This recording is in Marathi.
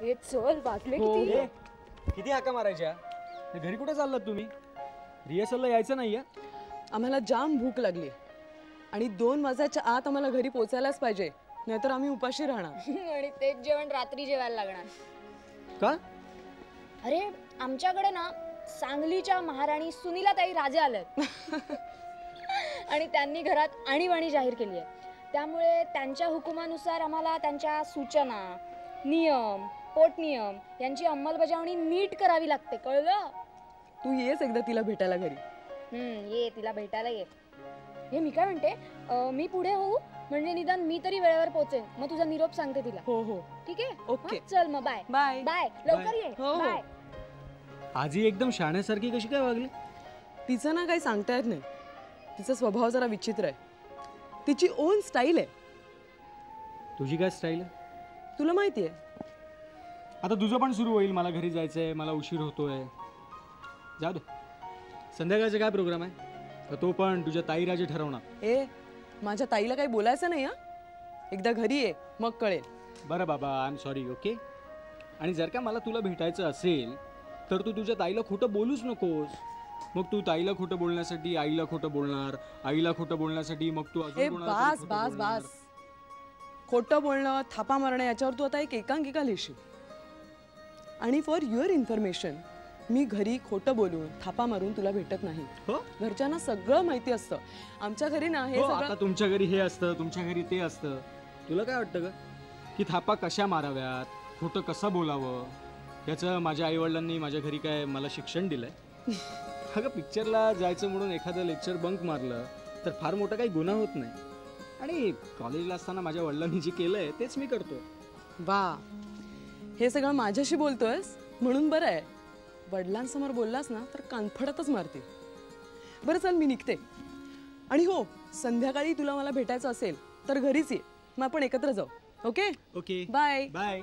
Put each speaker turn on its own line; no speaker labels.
हे चल वाजले
हो.
किती?
ए, किती हाका मारायच्या? घरी कुठे चाललात तुम्ही? रिहर्सलला यायचं नाहीये?
आम्हाला जाम भूक लागली. आणि दोन वाजायच्या आत आम्हाला घरी पोचायलाच पाहिजे. नाहीतर आम्ही उपाशी राहणार.
आणि तेच जेवण रात्री जेवायला लागणार.
का?
अरे आमच्याकडे ना सांगलीच्या महाराणी सुनीलाताई राजे आल्यात आणि त्यांनी घरात आणीबाणी जाहीर केली आहे. त्यामुळे त्यांच्या हुकुमानुसार आम्हाला त्यांच्या सूचना नियम पोटनियम यांची अंमलबजावणी नीट करावी लागते कळलं?
तू येस एकदा तिला भेटायला घरी.
हम्म ये तिला भेटायला ये. हे मी काय म्हणते अं, मी पुढे होऊ म्हणजे निदान मी तरी वेळेवर पोहोचेन मग तुझा निरोप सांगते तिला.
हो हो.
ठीक आहे?
ओके.
हा, चल मग बाय.
बाय.
बाय. लवकर ये.
हो, हो.
बाय.
आजी एकदम शाण्यासारखी कशी काय वागली?
तिचं ना काही सांगता येत नाही. तिचा स्वभाव जरा विचित्र आहे. तिची ओन स्टाईल आहे.
तुझी काय स्टाईल आहे?
तुला माहिती आहे
आता तुझं पण सुरू होईल. मला घरी जायचंय मला उशीर होतोय. जाऊ दे. संध्याकाळचा काय प्रोग्राम आहे? तर तो पण तुझ्या ताईराजे ठरवणार.
ए माझ्या ताईला काही बोलायचं नाही हा? एकदा घरी ये मग कळेल.
बरं बाबा आय एम सॉरी ओके आणि जर का मला तुला भेटायचं असेल तर तू तुझ्या ताईला खोटं बोलूच नकोस. मग तू ताईला खोटं बोलण्यासाठी आईला खोटं बोलणार आईला खोटं बोलण्यासाठी मग तू
बास
खोटं
बास. बास. खोटं बोलणं थापा मारणं याच्यावर तू आता एक एकांकिका लिहिशील. आणि फॉर युअर इन्फॉर्मेशन मी घरी खोटं बोलून थापा मारून तुला भेटत नाही.
हो?
घरच्यांना सगळं माहिती असतं. आमच्या घरी ना हे
हो,
सगळं
आता तुमच्या घरी हे असतं तुमच्या घरी ते असतं. तुला काय वाटतं ग? की थापा कशा माराव्यात? खोटं कसं बोलावं? याचं माझ्या आईवडिलांनी माझ्या घरी काय मला शिक्षण दिलंय? अगं पिक्चरला जायचं म्हणून एखादं लेक्चर बंक मारलं तर फार मोठा काही गुन्हा होत नाही. आणि कॉलेजला असताना माझ्या वडिलांनी जे केलंय तेच मी करतो
वा. हे सगळं माझ्याशी बोलतोयस? म्हणून बरं आहे. वडिलांसमोर बोललास ना तर कानफडतच मारते बरं चल मी निघते. आणि हो संध्याकाळी तुला मला भेटायचं असेल तर घरीच ये. मग आपण एकत्र जाऊ. ओके?
ओके.
बाय.
बाय.